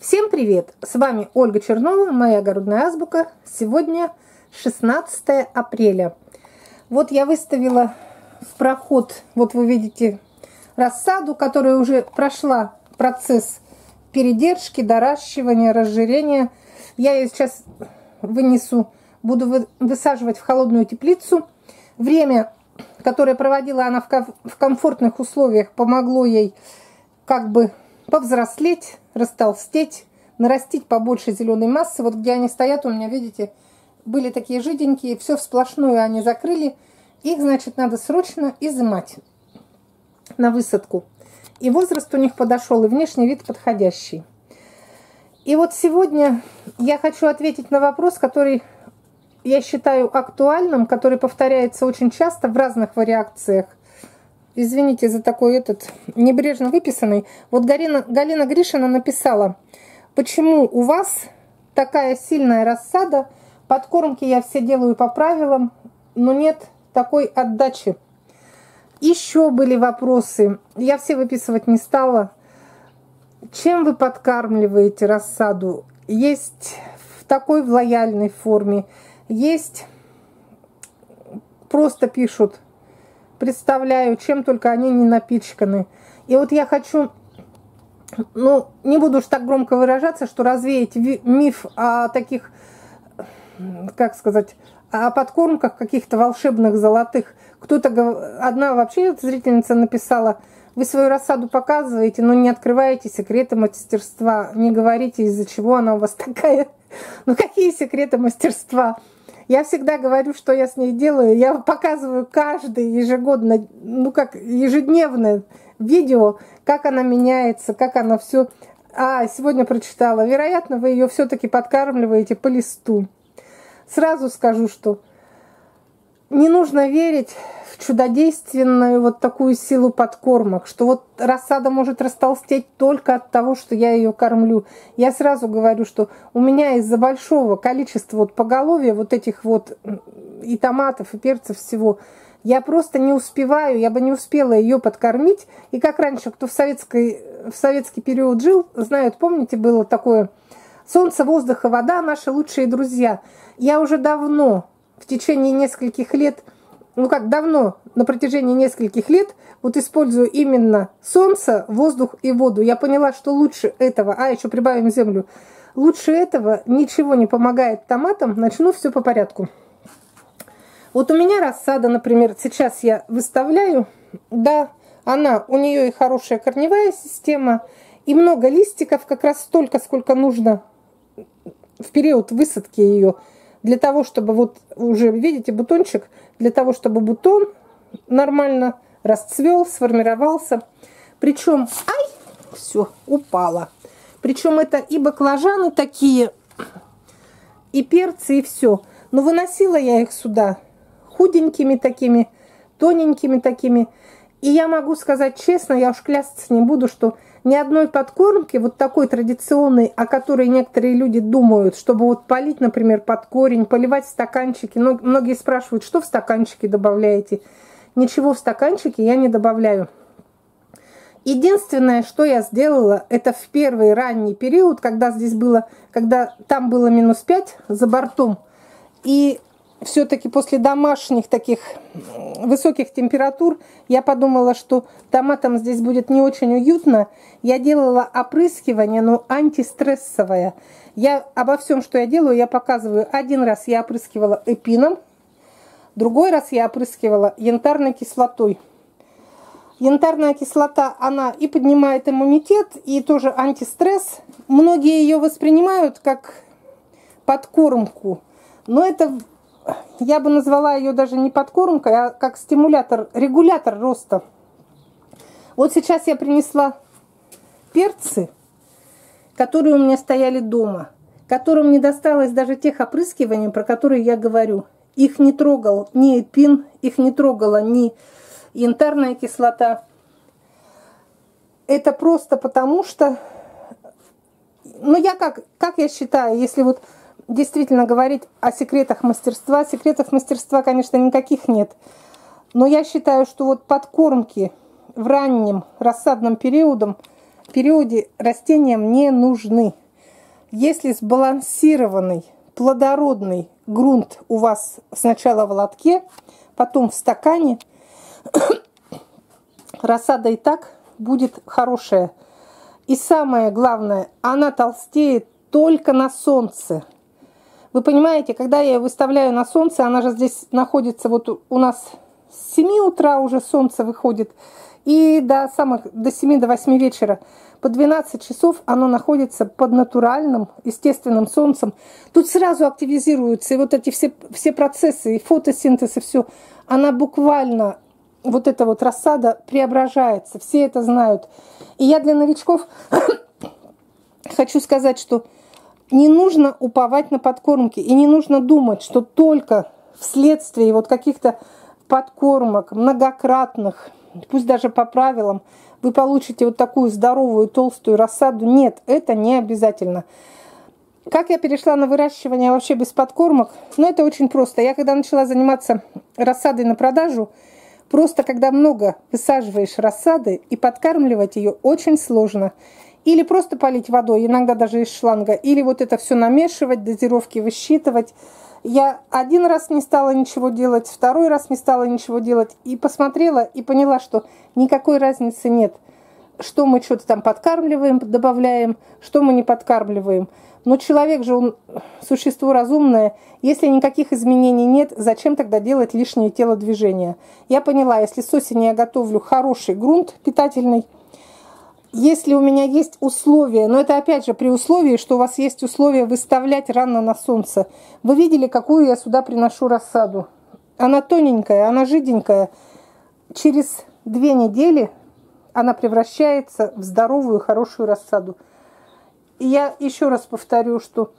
Всем привет! С вами Ольга Чернова, моя огородная азбука. Сегодня 16 апреля. Вот я выставила в проход, вот вы видите рассаду, которая уже прошла процесс передержки, доращивания, разжирения. Я ее сейчас вынесу, буду высаживать в холодную теплицу. Время, которое проводила она в комфортных условиях, помогло ей как бы повзрослеть, растолстеть, нарастить побольше зеленой массы. Вот где они стоят, у меня, видите, были такие жиденькие, все в сплошную они закрыли. Их, значит, надо срочно изымать на высадку. И возраст у них подошел, и внешний вид подходящий. И вот сегодня я хочу ответить на вопрос, который я считаю актуальным, который повторяется очень часто в разных вариациях извините за такой этот небрежно выписанный. Вот Галина, Галина Гришина написала, почему у вас такая сильная рассада, подкормки я все делаю по правилам, но нет такой отдачи. Еще были вопросы, я все выписывать не стала. Чем вы подкармливаете рассаду? Есть в такой в лояльной форме, есть просто пишут представляю, чем только они не напичканы. И вот я хочу, ну, не буду уж так громко выражаться, что развеять миф о таких, как сказать, о подкормках каких-то волшебных золотых. Кто-то, одна вообще зрительница написала, вы свою рассаду показываете, но не открываете секреты мастерства, не говорите, из-за чего она у вас такая. Ну какие секреты мастерства? Я всегда говорю, что я с ней делаю. Я показываю каждый ежегодно, ну как ежедневное видео, как она меняется, как она все. А, сегодня прочитала. Вероятно, вы ее все-таки подкармливаете по листу. Сразу скажу, что не нужно верить чудодейственную вот такую силу подкормок, что вот рассада может растолстеть только от того, что я ее кормлю. Я сразу говорю, что у меня из-за большого количества вот поголовья вот этих вот и томатов, и перцев всего, я просто не успеваю, я бы не успела ее подкормить. И как раньше, кто в, советской, в советский период жил, знают, помните, было такое солнце, воздух и вода, наши лучшие друзья. Я уже давно в течение нескольких лет, ну как давно, на протяжении нескольких лет, вот использую именно солнце, воздух и воду. Я поняла, что лучше этого, а еще прибавим землю, лучше этого ничего не помогает томатам, начну все по порядку. Вот у меня рассада, например, сейчас я выставляю, да, она, у нее и хорошая корневая система, и много листиков, как раз столько, сколько нужно в период высадки ее для того, чтобы вот уже видите бутончик, для того, чтобы бутон нормально расцвел, сформировался. Причем, ай, все, упало. Причем это и баклажаны такие, и перцы, и все. Но выносила я их сюда худенькими такими, тоненькими такими. И я могу сказать честно, я уж клясться не буду, что ни одной подкормки, вот такой традиционной, о которой некоторые люди думают, чтобы вот полить, например, под корень, поливать стаканчики. Но многие спрашивают, что в стаканчики добавляете. Ничего в стаканчике я не добавляю. Единственное, что я сделала, это в первый ранний период, когда здесь было, когда там было минус 5 за бортом, и все-таки после домашних таких высоких температур я подумала, что томатам здесь будет не очень уютно. Я делала опрыскивание, но антистрессовое. Я обо всем, что я делаю, я показываю. Один раз я опрыскивала эпином, другой раз я опрыскивала янтарной кислотой. Янтарная кислота, она и поднимает иммунитет, и тоже антистресс. Многие ее воспринимают как подкормку, но это я бы назвала ее даже не подкормкой, а как стимулятор, регулятор роста. Вот сейчас я принесла перцы, которые у меня стояли дома, которым не досталось даже тех опрыскиваний, про которые я говорю. Их не трогал ни эпин, их не трогала ни янтарная кислота. Это просто потому, что... Ну, я как, как я считаю, если вот действительно говорить о секретах мастерства. Секретов мастерства, конечно, никаких нет. Но я считаю, что вот подкормки в раннем рассадном периодом, периоде растениям не нужны. Если сбалансированный, плодородный грунт у вас сначала в лотке, потом в стакане, рассада и так будет хорошая. И самое главное, она толстеет только на солнце. Вы понимаете, когда я ее выставляю на солнце, она же здесь находится, вот у нас с 7 утра уже солнце выходит, и до самых, до 7 до 8 вечера по 12 часов оно находится под натуральным, естественным солнцем. Тут сразу активизируются и вот эти все, все процессы, и фотосинтез, и все. Она буквально, вот эта вот рассада преображается, все это знают. И я для новичков хочу сказать, что не нужно уповать на подкормки и не нужно думать, что только вследствие вот каких-то подкормок многократных, пусть даже по правилам, вы получите вот такую здоровую толстую рассаду. Нет, это не обязательно. Как я перешла на выращивание вообще без подкормок? Ну, это очень просто. Я когда начала заниматься рассадой на продажу, просто когда много высаживаешь рассады и подкармливать ее очень сложно. Или просто полить водой, иногда даже из шланга, или вот это все намешивать, дозировки высчитывать. Я один раз не стала ничего делать, второй раз не стала ничего делать, и посмотрела и поняла, что никакой разницы нет. Что мы что-то там подкармливаем, добавляем, что мы не подкармливаем. Но человек же, он существо разумное. Если никаких изменений нет, зачем тогда делать лишнее телодвижение? Я поняла, если с осени я готовлю хороший грунт питательный, если у меня есть условия, но это опять же при условии, что у вас есть условия выставлять рано на солнце. Вы видели, какую я сюда приношу рассаду? Она тоненькая, она жиденькая. Через две недели она превращается в здоровую, хорошую рассаду. И я еще раз повторю, что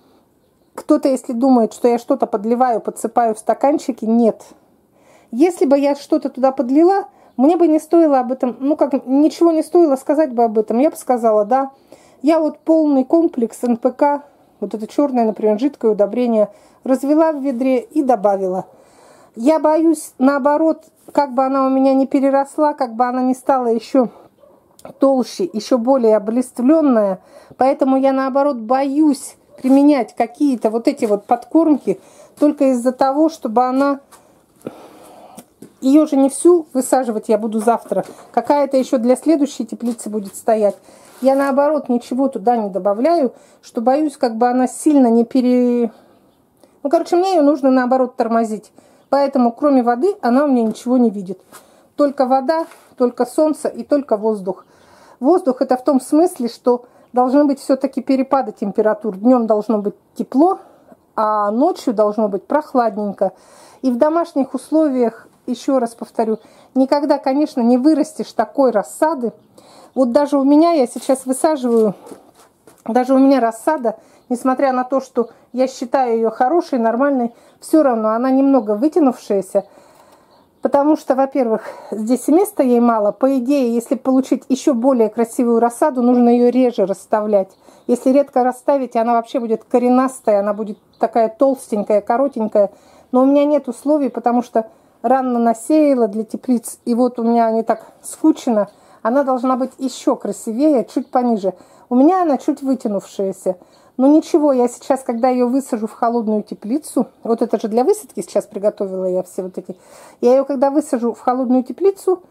кто-то, если думает, что я что-то подливаю, подсыпаю в стаканчики, нет. Если бы я что-то туда подлила, мне бы не стоило об этом, ну как, ничего не стоило сказать бы об этом. Я бы сказала, да, я вот полный комплекс НПК, вот это черное, например, жидкое удобрение, развела в ведре и добавила. Я боюсь, наоборот, как бы она у меня не переросла, как бы она не стала еще толще, еще более облиствленная. Поэтому я, наоборот, боюсь применять какие-то вот эти вот подкормки только из-за того, чтобы она ее же не всю высаживать я буду завтра. Какая-то еще для следующей теплицы будет стоять. Я наоборот ничего туда не добавляю, что боюсь, как бы она сильно не пере... Ну, короче, мне ее нужно наоборот тормозить. Поэтому кроме воды она у меня ничего не видит. Только вода, только солнце и только воздух. Воздух это в том смысле, что должны быть все-таки перепады температур. Днем должно быть тепло, а ночью должно быть прохладненько. И в домашних условиях еще раз повторю, никогда, конечно, не вырастешь такой рассады. Вот даже у меня, я сейчас высаживаю, даже у меня рассада, несмотря на то, что я считаю ее хорошей, нормальной, все равно она немного вытянувшаяся, потому что, во-первых, здесь места ей мало. По идее, если получить еще более красивую рассаду, нужно ее реже расставлять. Если редко расставить, она вообще будет коренастая, она будет такая толстенькая, коротенькая. Но у меня нет условий, потому что рано насеяла для теплиц, и вот у меня они так скучно, она должна быть еще красивее, чуть пониже. У меня она чуть вытянувшаяся. Но ничего, я сейчас, когда ее высажу в холодную теплицу, вот это же для высадки сейчас приготовила я все вот эти, я ее когда высажу в холодную теплицу,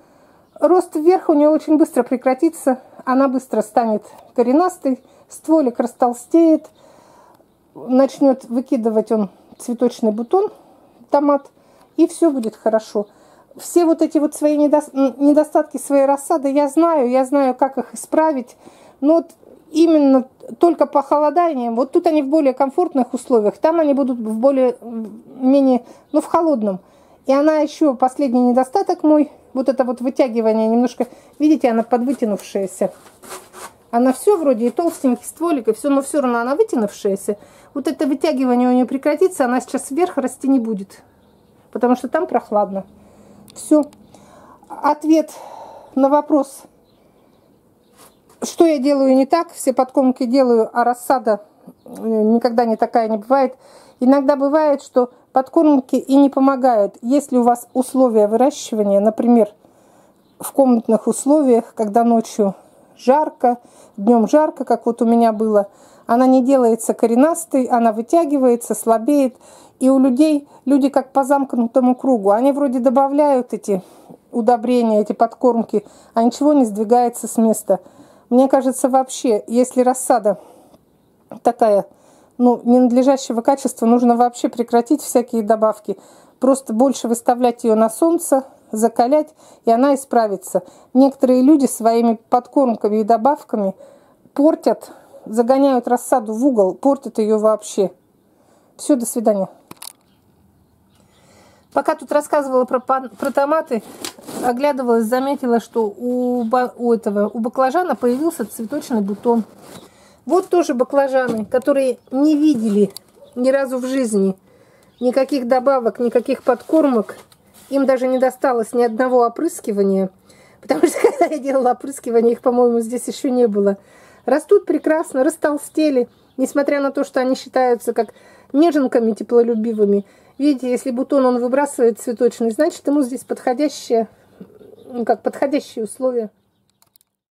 рост вверх у нее очень быстро прекратится, она быстро станет коренастой, стволик растолстеет, начнет выкидывать он цветочный бутон, томат – и все будет хорошо. Все вот эти вот свои недостатки своей рассады я знаю, я знаю, как их исправить. Но вот именно только похолоданием, вот тут они в более комфортных условиях, там они будут в более, менее, ну в холодном. И она еще, последний недостаток мой, вот это вот вытягивание немножко, видите, она подвытянувшаяся. Она все вроде и толстенький стволик, и все, но все равно она вытянувшаяся. Вот это вытягивание у нее прекратится, она сейчас вверх расти не будет потому что там прохладно. Все. Ответ на вопрос, что я делаю не так, все подкормки делаю, а рассада э, никогда не такая не бывает. Иногда бывает, что подкормки и не помогают. Если у вас условия выращивания, например, в комнатных условиях, когда ночью жарко, днем жарко, как вот у меня было. Она не делается коренастой, она вытягивается, слабеет. И у людей, люди как по замкнутому кругу. Они вроде добавляют эти удобрения, эти подкормки, а ничего не сдвигается с места. Мне кажется, вообще, если рассада такая, ну, ненадлежащего качества, нужно вообще прекратить всякие добавки. Просто больше выставлять ее на солнце, закалять, и она исправится. Некоторые люди своими подкормками и добавками портят, загоняют рассаду в угол, портят ее вообще. Все, до свидания. Пока тут рассказывала про, про томаты, оглядывалась, заметила, что у, у этого у баклажана появился цветочный бутон. Вот тоже баклажаны, которые не видели ни разу в жизни никаких добавок, никаких подкормок. Им даже не досталось ни одного опрыскивания, потому что когда я делала опрыскивание, их, по-моему, здесь еще не было. Растут прекрасно, растолстели, несмотря на то, что они считаются как неженками теплолюбивыми. Видите, если бутон он выбрасывает цветочный, значит ему здесь подходящие, ну как подходящие условия.